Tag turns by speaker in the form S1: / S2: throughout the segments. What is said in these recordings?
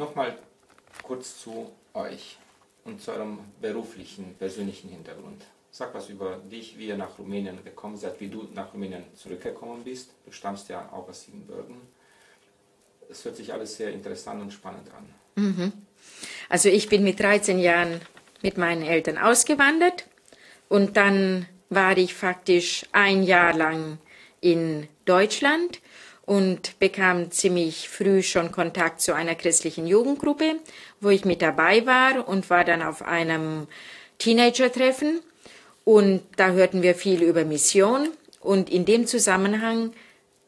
S1: Nochmal kurz zu euch und zu eurem beruflichen, persönlichen Hintergrund. Sag was über dich, wie ihr nach Rumänien gekommen seid, wie du nach Rumänien zurückgekommen bist. Du stammst ja auch aus Siebenbürgen. Es hört sich alles sehr interessant und spannend an.
S2: Mhm. Also ich bin mit 13 Jahren mit meinen Eltern ausgewandert und dann war ich faktisch ein Jahr lang in Deutschland und bekam ziemlich früh schon Kontakt zu einer christlichen Jugendgruppe, wo ich mit dabei war und war dann auf einem Teenager-Treffen. Und da hörten wir viel über Mission. Und in dem Zusammenhang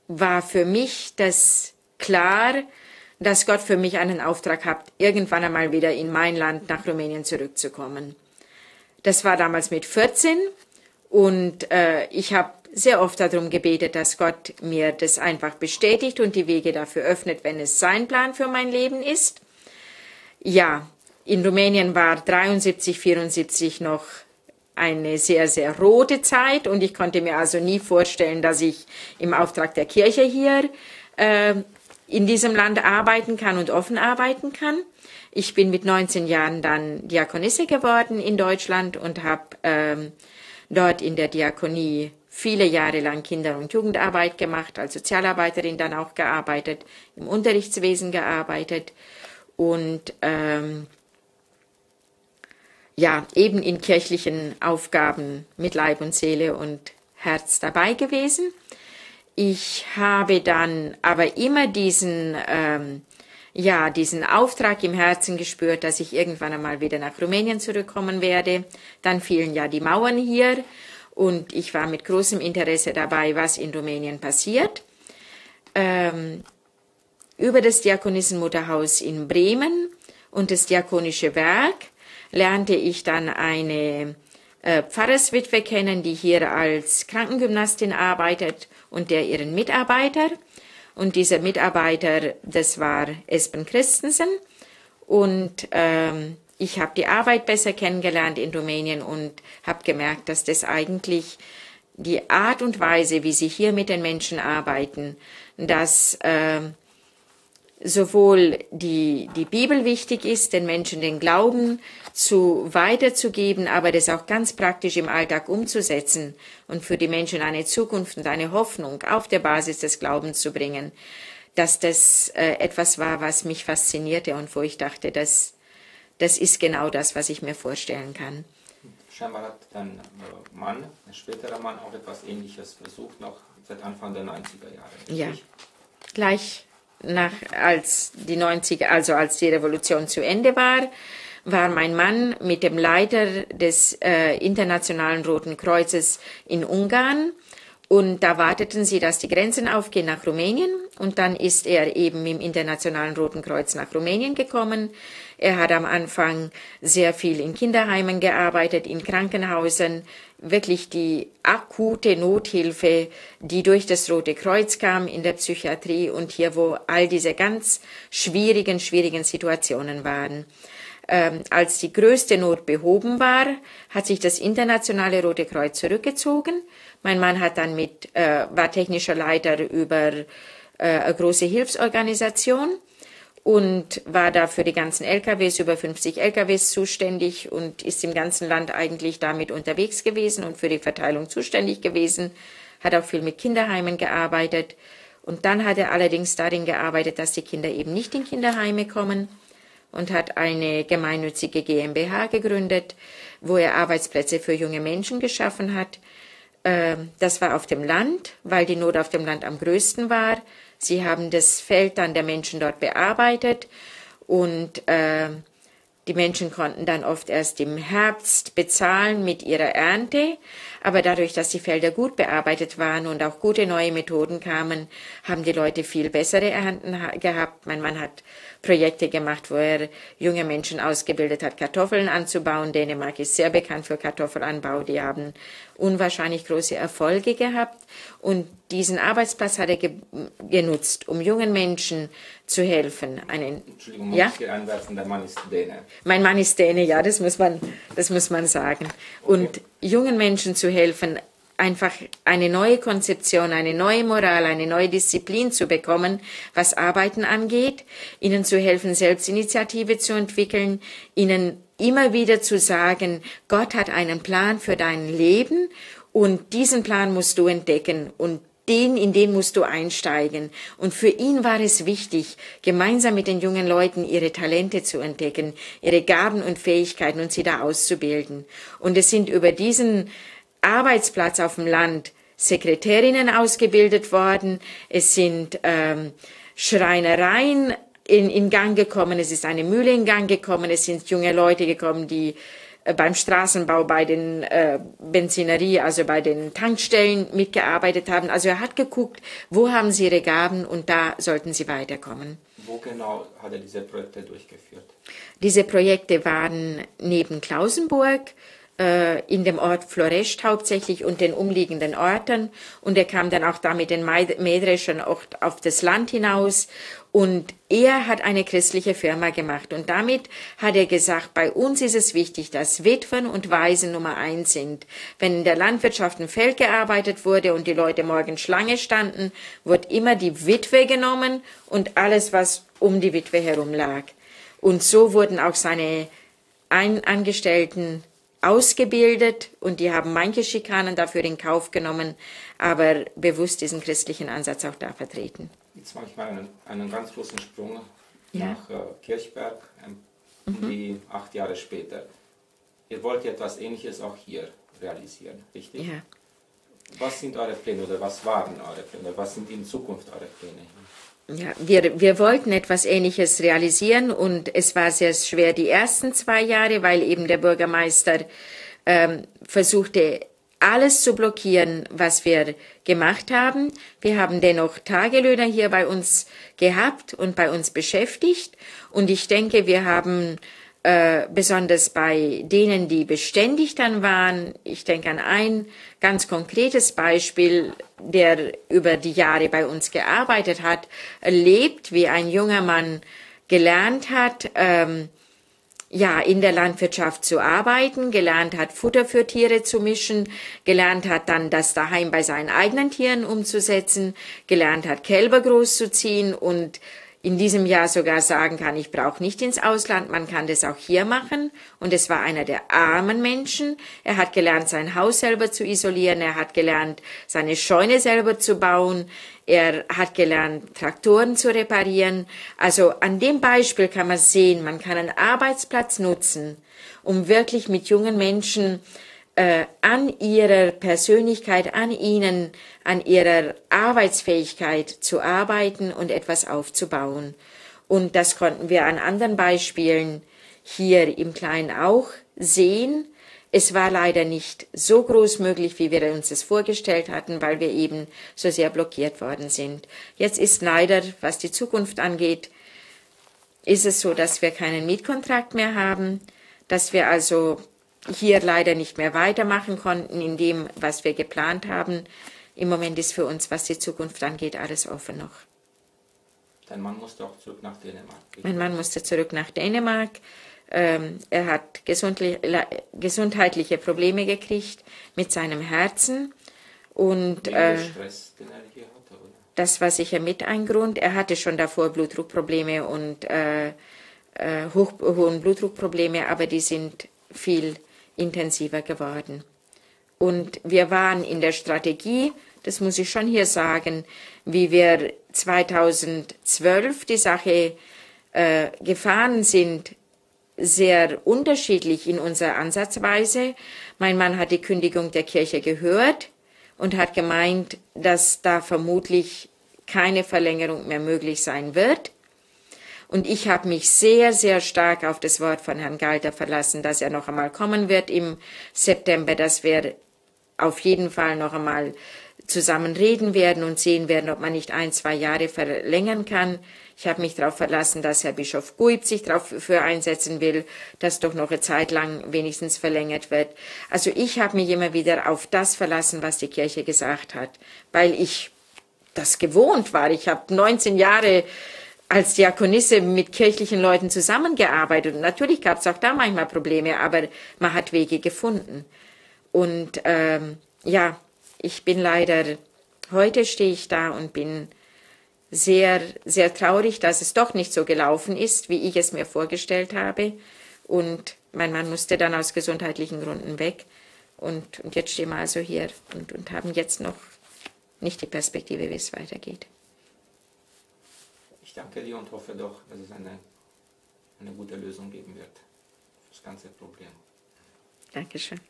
S2: war für mich das klar, dass Gott für mich einen Auftrag hat, irgendwann einmal wieder in mein Land nach Rumänien zurückzukommen. Das war damals mit 14 und äh, ich habe sehr oft darum gebetet, dass Gott mir das einfach bestätigt und die Wege dafür öffnet, wenn es sein Plan für mein Leben ist. Ja, in Rumänien war 73, 74 noch eine sehr, sehr rote Zeit und ich konnte mir also nie vorstellen, dass ich im Auftrag der Kirche hier äh, in diesem Land arbeiten kann und offen arbeiten kann. Ich bin mit 19 Jahren dann Diakonisse geworden in Deutschland und habe ähm, dort in der Diakonie viele Jahre lang Kinder- und Jugendarbeit gemacht, als Sozialarbeiterin dann auch gearbeitet, im Unterrichtswesen gearbeitet und ähm, ja, eben in kirchlichen Aufgaben mit Leib und Seele und Herz dabei gewesen. Ich habe dann aber immer diesen, ähm, ja, diesen Auftrag im Herzen gespürt, dass ich irgendwann einmal wieder nach Rumänien zurückkommen werde. Dann fielen ja die Mauern hier und ich war mit großem Interesse dabei, was in Rumänien passiert. Ähm, über das Diakonissenmutterhaus in Bremen und das Diakonische Werk lernte ich dann eine äh, Pfarrerswitwe kennen, die hier als Krankengymnastin arbeitet und der ihren Mitarbeiter. Und dieser Mitarbeiter, das war Espen Christensen. Und ähm, ich habe die Arbeit besser kennengelernt in Rumänien und habe gemerkt, dass das eigentlich die Art und Weise, wie sie hier mit den Menschen arbeiten, dass äh, sowohl die, die Bibel wichtig ist, den Menschen den Glauben zu weiterzugeben, aber das auch ganz praktisch im Alltag umzusetzen und für die Menschen eine Zukunft und eine Hoffnung auf der Basis des Glaubens zu bringen, dass das äh, etwas war, was mich faszinierte und wo ich dachte, dass das ist genau das, was ich mir vorstellen kann.
S1: Scheinbar hat dein äh, Mann, ein späterer Mann, auch etwas Ähnliches versucht, noch seit Anfang der 90er Jahre.
S2: Richtig? Ja, gleich nach, als die 90er, also als die Revolution zu Ende war, war mein Mann mit dem Leiter des äh, Internationalen Roten Kreuzes in Ungarn und da warteten sie, dass die Grenzen aufgehen nach Rumänien und dann ist er eben im Internationalen Roten Kreuz nach Rumänien gekommen. Er hat am Anfang sehr viel in Kinderheimen gearbeitet, in Krankenhäusern, wirklich die akute Nothilfe, die durch das Rote Kreuz kam in der Psychiatrie und hier, wo all diese ganz schwierigen, schwierigen Situationen waren. Ähm, als die größte Not behoben war, hat sich das internationale Rote Kreuz zurückgezogen. Mein Mann hat dann mit, äh, war technischer Leiter über eine große Hilfsorganisation und war da für die ganzen LKWs, über 50 LKWs zuständig und ist im ganzen Land eigentlich damit unterwegs gewesen und für die Verteilung zuständig gewesen, hat auch viel mit Kinderheimen gearbeitet. Und dann hat er allerdings darin gearbeitet, dass die Kinder eben nicht in Kinderheime kommen und hat eine gemeinnützige GmbH gegründet, wo er Arbeitsplätze für junge Menschen geschaffen hat. Ähm, das war auf dem Land, weil die Not auf dem Land am größten war. Sie haben das Feld dann der Menschen dort bearbeitet und äh, die Menschen konnten dann oft erst im Herbst bezahlen mit ihrer Ernte. Aber dadurch, dass die Felder gut bearbeitet waren und auch gute neue Methoden kamen, haben die Leute viel bessere Ernten gehabt. Mein Mann hat Projekte gemacht, wo er junge Menschen ausgebildet hat, Kartoffeln anzubauen. Dänemark ist sehr bekannt für Kartoffelanbau. Die haben unwahrscheinlich große Erfolge gehabt. Und diesen Arbeitsplatz hat er ge genutzt, um jungen Menschen zu helfen.
S1: Einen, Entschuldigung, ja? ich anwerfen, der Mann ist Däne.
S2: Mein Mann ist Däne, ja, das muss man, das muss man sagen. Okay. Und jungen Menschen zu helfen, einfach eine neue Konzeption, eine neue Moral, eine neue Disziplin zu bekommen, was Arbeiten angeht, ihnen zu helfen, Selbstinitiative zu entwickeln, ihnen immer wieder zu sagen, Gott hat einen Plan für dein Leben und diesen Plan musst du entdecken und den, in den musst du einsteigen. Und für ihn war es wichtig, gemeinsam mit den jungen Leuten ihre Talente zu entdecken, ihre Gaben und Fähigkeiten und sie da auszubilden. Und es sind über diesen Arbeitsplatz auf dem Land Sekretärinnen ausgebildet worden, es sind ähm, Schreinereien in, in Gang gekommen, es ist eine Mühle in Gang gekommen, es sind junge Leute gekommen, die beim Straßenbau, bei den äh, Benzinerie, also bei den Tankstellen mitgearbeitet haben. Also er hat geguckt, wo haben sie ihre Gaben und da sollten sie weiterkommen.
S1: Wo genau hat er diese Projekte durchgeführt?
S2: Diese Projekte waren neben Klausenburg, äh, in dem Ort Florest hauptsächlich und den umliegenden Orten. Und er kam dann auch da mit den Mähdreschern auch auf das Land hinaus. Und er hat eine christliche Firma gemacht. Und damit hat er gesagt, bei uns ist es wichtig, dass Witwen und Waisen Nummer eins sind. Wenn in der Landwirtschaft ein Feld gearbeitet wurde und die Leute morgen Schlange standen, wird immer die Witwe genommen und alles, was um die Witwe herum lag. Und so wurden auch seine Angestellten ausgebildet und die haben manche Schikanen dafür in Kauf genommen, aber bewusst diesen christlichen Ansatz auch da vertreten.
S1: Jetzt mache ich mal einen, einen ganz großen Sprung ja. nach äh, Kirchberg, ähm, mhm. die acht Jahre später. Ihr wollt etwas Ähnliches auch hier realisieren, richtig?
S2: Ja.
S1: Was sind eure Pläne oder was waren eure Pläne? Was sind in Zukunft eure Pläne?
S2: Ja, wir, wir wollten etwas Ähnliches realisieren und es war sehr schwer die ersten zwei Jahre, weil eben der Bürgermeister ähm, versuchte, alles zu blockieren, was wir gemacht haben. Wir haben dennoch Tagelöhner hier bei uns gehabt und bei uns beschäftigt und ich denke, wir haben äh, besonders bei denen, die beständig dann waren. Ich denke an ein ganz konkretes Beispiel, der über die Jahre bei uns gearbeitet hat, erlebt, wie ein junger Mann gelernt hat, ähm, ja, in der Landwirtschaft zu arbeiten, gelernt hat, Futter für Tiere zu mischen, gelernt hat dann das daheim bei seinen eigenen Tieren umzusetzen, gelernt hat, Kälber großzuziehen und in diesem Jahr sogar sagen kann, ich brauche nicht ins Ausland, man kann das auch hier machen. Und es war einer der armen Menschen. Er hat gelernt, sein Haus selber zu isolieren, er hat gelernt, seine Scheune selber zu bauen, er hat gelernt, Traktoren zu reparieren. Also an dem Beispiel kann man sehen, man kann einen Arbeitsplatz nutzen, um wirklich mit jungen Menschen äh, an ihrer Persönlichkeit, an ihnen, an ihrer Arbeitsfähigkeit zu arbeiten und etwas aufzubauen. Und das konnten wir an anderen Beispielen hier im Kleinen auch sehen. Es war leider nicht so groß möglich, wie wir uns es vorgestellt hatten, weil wir eben so sehr blockiert worden sind. Jetzt ist leider, was die Zukunft angeht, ist es so, dass wir keinen Mietkontrakt mehr haben, dass wir also hier leider nicht mehr weitermachen konnten in dem, was wir geplant haben. Im Moment ist für uns, was die Zukunft angeht, alles offen noch.
S1: Dein Mann musste auch zurück nach Dänemark.
S2: Mein Mann musste zurück nach Dänemark. Ähm, er hat gesundheitliche Probleme gekriegt mit seinem Herzen. Und
S1: äh, Stress, den er hier hatte, oder?
S2: das war sicher mit ein Grund. Er hatte schon davor Blutdruckprobleme und äh, äh, hoch, hohen Blutdruckprobleme, aber die sind viel intensiver geworden. Und wir waren in der Strategie, das muss ich schon hier sagen, wie wir 2012 die Sache äh, gefahren sind, sehr unterschiedlich in unserer Ansatzweise. Mein Mann hat die Kündigung der Kirche gehört und hat gemeint, dass da vermutlich keine Verlängerung mehr möglich sein wird. Und ich habe mich sehr, sehr stark auf das Wort von Herrn Galter verlassen, dass er noch einmal kommen wird im September, dass wir auf jeden Fall noch einmal zusammen reden werden und sehen werden, ob man nicht ein, zwei Jahre verlängern kann. Ich habe mich darauf verlassen, dass Herr Bischof Guib sich dafür einsetzen will, dass doch noch eine Zeit lang wenigstens verlängert wird. Also ich habe mich immer wieder auf das verlassen, was die Kirche gesagt hat, weil ich das gewohnt war. Ich habe 19 Jahre als Diakonisse mit kirchlichen Leuten zusammengearbeitet. Und natürlich gab es auch da manchmal Probleme, aber man hat Wege gefunden. Und ähm, ja, ich bin leider, heute stehe ich da und bin sehr, sehr traurig, dass es doch nicht so gelaufen ist, wie ich es mir vorgestellt habe. Und mein Mann musste dann aus gesundheitlichen Gründen weg. Und, und jetzt stehen wir also hier und, und haben jetzt noch nicht die Perspektive, wie es weitergeht.
S1: Ich danke dir und hoffe doch, dass es eine, eine gute Lösung geben wird für das ganze Problem.
S2: Dankeschön.